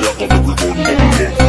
fire on the ribbon,